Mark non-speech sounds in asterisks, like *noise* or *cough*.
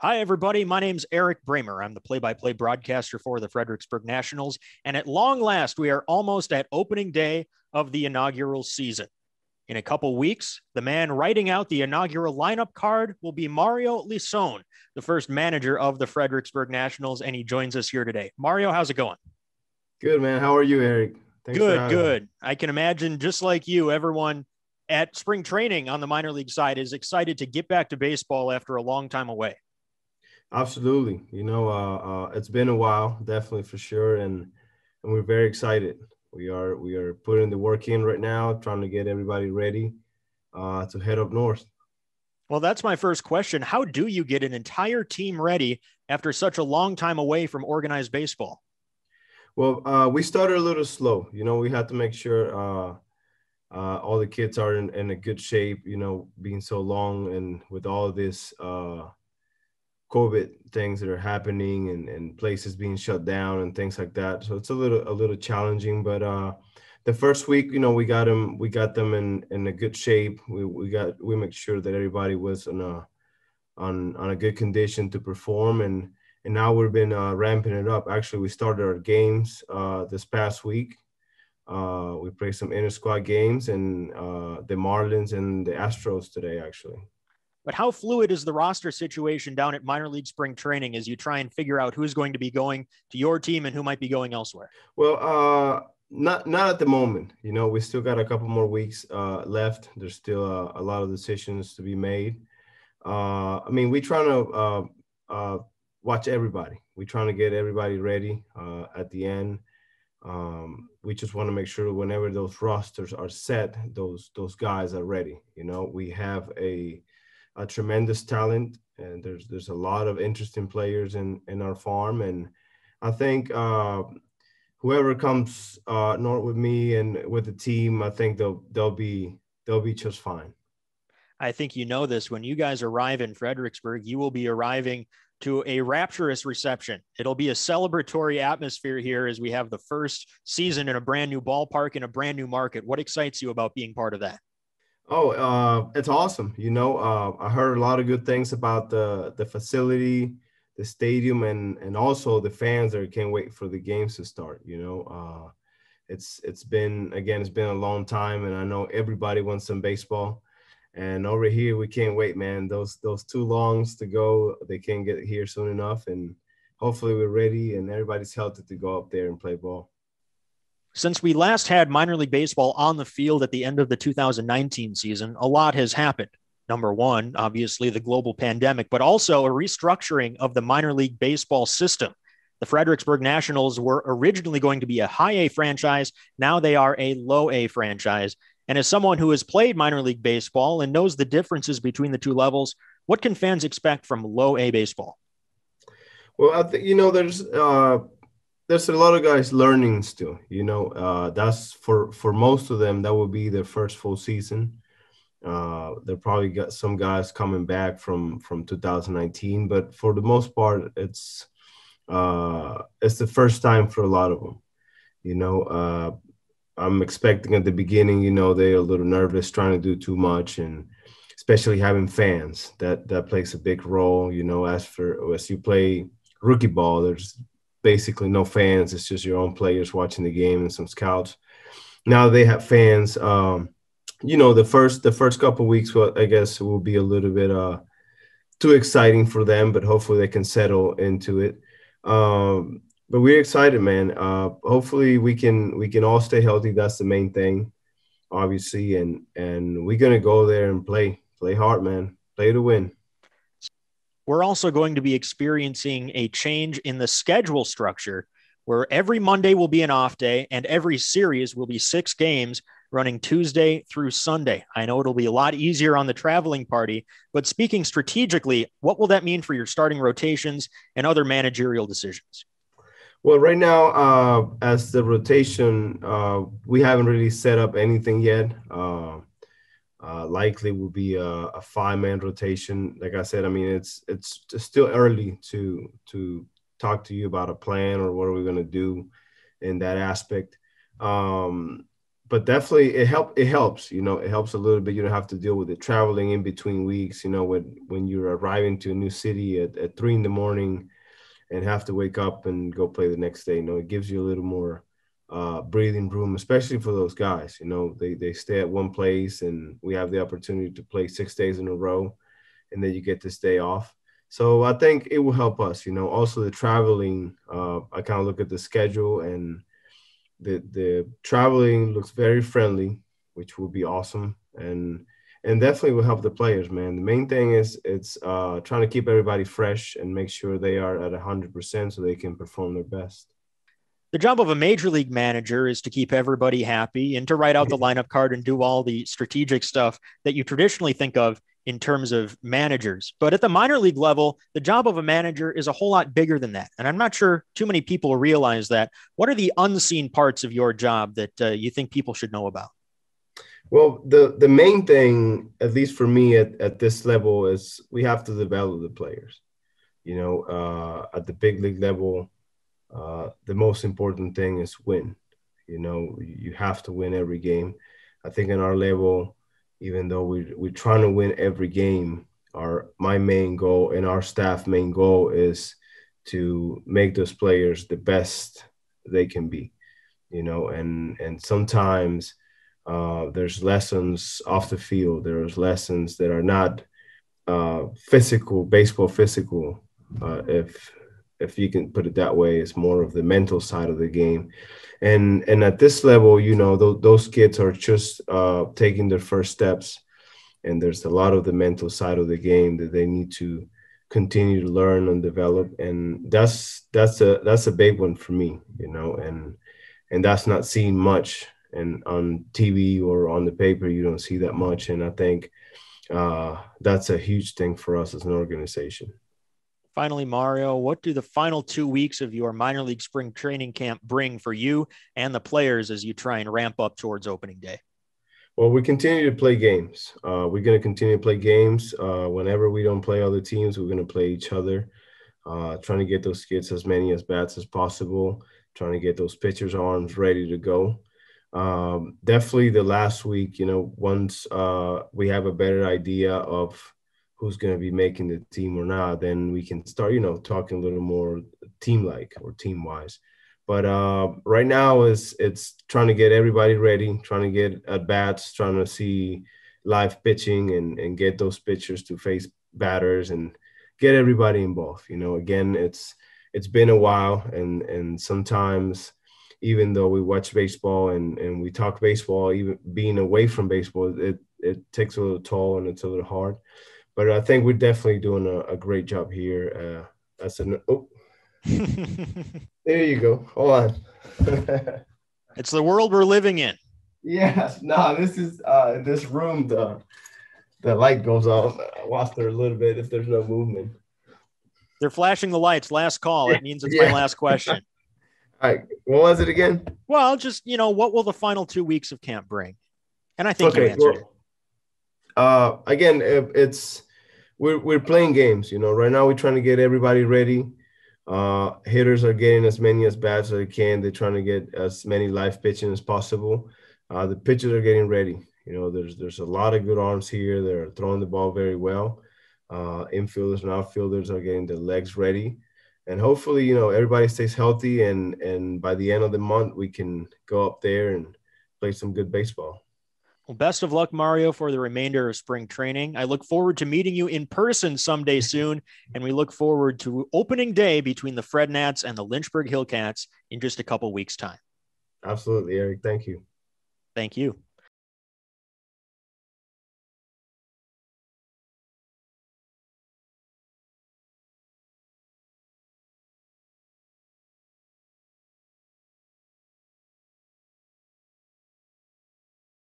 Hi, everybody. My name's Erik Bremer. I'm the play by play broadcaster for the Fredericksburg Nationals. And at long last, we are almost at opening day of the inaugural season. In a couple weeks, the man writing out the inaugural lineup card will be Mario Lissón, the first manager of the Fredericksburg Nationals. And he joins us here today. Mario, how's it going? Good, man. How are you, Erik? Thanks good, good. Me. I can imagine, just like you, everyone at spring training on the minor league side is excited to get back to baseball after a long time away. Absolutely. You know, uh, uh, it's been a while, definitely for sure, and and we're very excited. We are we are putting the work in right now, trying to get everybody ready uh, to head up north. Well, that's my first question. How do you get an entire team ready after such a long time away from organized baseball? Well, uh, we started a little slow. You know, we had to make sure uh, uh, all the kids are in, in, a good shape. You know, being so long and with all this uh, COVID things that are happening and, and places being shut down and things like that. So it's a little a little challenging. But uh, the first week, you know, we got them we got them in in a good shape. We we got we make sure that everybody was on a on on a good condition to perform and and now we've been uh, ramping it up. Actually, we started our games uh, this past week. Uh, we played some inter squad games and uh, the Marlins and the Astros today, actually. But how fluid is the roster situation down at minor league spring training as you try and figure out who's going to be going to your team and who might be going elsewhere? Well, uh, not not at the moment. You know, we still got a couple more weeks uh, left. There's still a, a, lot of decisions to be made. Uh, I mean, we're trying to uh, uh, watch everybody. We're trying to get everybody ready uh, at the end. Um, we just want to make sure whenever those rosters are set, those those guys are ready. You know, we have a a tremendous talent, and there's there's a lot of interesting players in in our farm, and I think uh, whoever comes uh, north with me and with the team, I think they'll they'll be they'll be just fine. I think you know this. When you guys arrive in Fredericksburg, you will be arriving to a rapturous reception. It'll be a celebratory atmosphere here as we have the first season in a brand new ballpark in a brand new market. What excites you about being part of that? Oh, uh, it's awesome. You know, uh, I heard a lot of good things about the the facility, the stadium, and and also the fans that can't wait for the games to start. You know, uh, it's it's been again, it's been a long time, and I know everybody wants some baseball. And over here, we can't wait, man. Those those two longs to go, they can't get here soon enough, and hopefully we're ready and everybody's healthy to go up there and play ball. Since we last had minor league baseball on the field at the end of the 2019 season, a lot has happened. Number one, obviously the global pandemic, but also a restructuring of the minor league baseball system. The Fredericksburg Nationals were originally going to be a high A franchise. Now they are a low A franchise. And as someone who has played minor league baseball and knows the differences between the two levels, what can fans expect from low A baseball? Well, I think, you know, there's uh, there's a lot of guys learning still. You know, uh, that's for for most of them that will be their first full season. Uh, they'll probably got some guys coming back from from 2019, but for the most part, it's uh, it's the first time for a lot of them. You know, uh, I'm expecting at the beginning, you know, they're a little nervous, trying to do too much, and especially having fans that that plays a big role. You know, as for as you play rookie ball, there's basically no fans. It's just your own players watching the game and some scouts. Now they have fans. Um, you know, the first the first couple weeks, well, I guess will be a little bit uh, too exciting for them, but hopefully they can settle into it. Um, but we're excited, man. Uh, hopefully we can we can all stay healthy. That's the main thing, obviously, and and we're gonna go there and play play hard, man. Play to win. We're also going to be experiencing a change in the schedule structure where every Monday will be an off day and every series will be six games running Tuesday through Sunday. I know it'll be a lot easier on the traveling party, but speaking strategically, what will that mean for your starting rotations and other managerial decisions? Well, right now, uh, as the rotation, uh, we haven't really set up anything yet. Uh, uh, likely will be a, a five man rotation. Like I said, I mean it's it's still early to to talk to you about a plan or what are we going to do in that aspect. Um, but definitely it help it helps you know it helps a little bit you don't have to deal with it traveling in between weeks you know when when you're arriving to a new city at, at three in the morning and have to wake up and go play the next day you know it gives you a little more uh, breathing room especially for those guys you know they they stay at one place and we have the opportunity to play six days in a row and then you get this day off so i think it will help us you know also the traveling uh, i kind of look at the schedule and the the traveling looks very friendly, which will be awesome, and and definitely will help the players, man. The main thing is it's uh, trying to keep everybody fresh and make sure they are at hundred percent so they can perform their best. The job of a major league manager is to keep everybody happy and to write out the lineup card and do all the strategic stuff that you traditionally think of in terms of managers. But at the minor league level, the job of a manager is a whole lot bigger than that. And I'm not sure too many people realize that. What are the unseen parts of your job that uh, you think people should know about? Well, the, the main thing, at least for me at, at this level, is we have to develop the players. You know, uh, at the big league level, uh, the most important thing is win. You know, you have to win every game. I think in our level, even though we we're trying to win every game, our my main goal and our staff main goal is to make those players the best they can be, you know, and and sometimes uh, there's lessons off the field. There's lessons that are not uh, physical, baseball physical, uh, if if you can put it that way. It's more of the mental side of the game. And and at this level you know th- those kids are just uh, taking their first steps. And there's a lot of the mental side of the game that they need to continue to learn and develop. And that's that's a that's a big one for me you know and and that's not seen much. And on tv or on the paper you don't see that much. And i think uh, that's a huge thing for us as an organization Finally, Mario, what do the final two weeks of your minor league spring training camp bring for you and the players as you try and ramp up towards opening day? Well, we continue to play games. Uh, we're going to continue to play games. Uh, whenever we don't play other teams, we're going to play each other, uh, trying to get those kids as many as bats as possible, trying to get those pitchers' arms ready to go. Um, definitely the last week, you know, once uh, we have a better idea of who's going to be making the team or not, then we can start, you know, talking a little more team like or team wise. But uh, right now is it's trying to get everybody ready, trying to get at bats, trying to see live pitching and and get those pitchers to face batters and get everybody involved. You know, again, it's it's been a while, and and sometimes even though we watch baseball and and we talk baseball, even being away from baseball, it it takes a little toll and it's a little hard but I think we're definitely doing a, a great job here. Uh, as an oh, *laughs* there you go. Hold on. *laughs* it's the world we're living in. Yes. No, this is uh, this room. The the light goes off. I Watch there a little bit if there's no movement. They're flashing the lights. Last call. It means it's yeah. my last question. *laughs* All right. What was it again? Well, just you know, what will the final two weeks of camp bring? And I think okay, you answered well, it. Uh, again, it's we're we're playing games. You know, right now we're trying to get everybody ready. Uh, hitters are getting as many as bats as they can. They're trying to get as many live pitching as possible. Uh, the pitchers are getting ready. You know, there's there's a lot of good arms here. They're throwing the ball very well. Uh, infielders and outfielders are getting their legs ready, and hopefully, you know, everybody stays healthy. And and by the end of the month, we can go up there and play some good baseball. Well, best of luck, Mario, for the remainder of spring training. I look forward to meeting you in person someday soon, and we look forward to opening day between the Fred Nats and the Lynchburg Hillcats in just a couple weeks' time. Absolutely, Erik. Thank you. Thank you.